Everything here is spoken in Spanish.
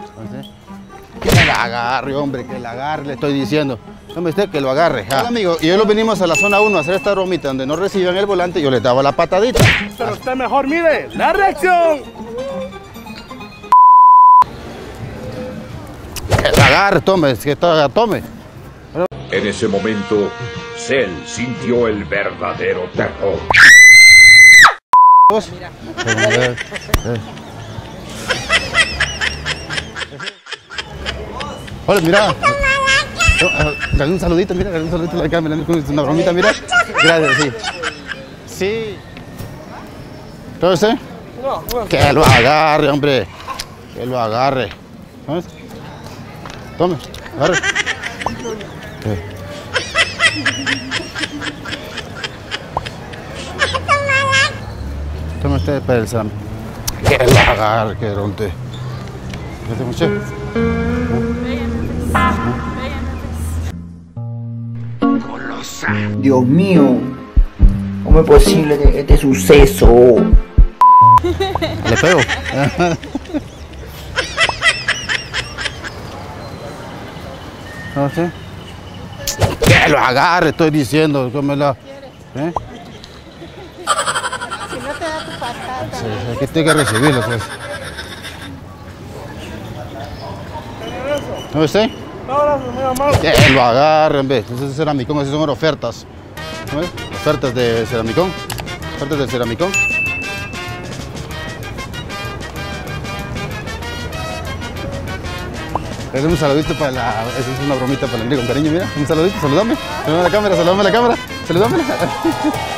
Entonces, Que la agarre, hombre, que la agarre, le estoy diciendo. Hombre, usted que lo agarre. Hola, amigo, y hoy lo venimos a la zona 1 a hacer esta bromita donde no reciban el volante, yo les daba la patadita. Pero usted mejor mire la reacción. Que la agarre, tome, es que está, tome. En ese momento, Cell sintió el verdadero terror. Dos. Eh, eh. Hola, mira. Dale un saludito, mira, dale un saludito a la cámara, una bromita, mira. Gracias, sí. Sí. ¿Todo usted? No, bueno. Que lo agarre, hombre. Que lo agarre. ¿Sabes? Tome, agarre. Sí. Tome usted para el salami. Que lo agarre, que ronte. ¿Ya te Dios mío, ¿cómo es posible que este suceso? Le pego. ¿No sé? Que lo agarre, estoy diciendo. Que me la... ¿Eh? Si no te da tu patada. Sí, es que tiene que recibirlo, pues. ¿No usted? Gracias, muy lo agarre, hombre. Ese es ceramicón, esas son ofertas. ¿No ves? Ofertas de ceramicón. Ofertas del ceramicón. Es un saludito para la. Esa es una bromita para el Enrique con cariño, mira. Un saludito, saludame. Saludame a la cámara, saludame a la cámara. Saludame.